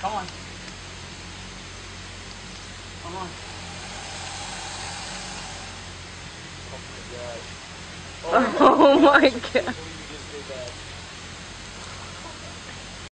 Come on. Come on. Oh my god. Oh my god.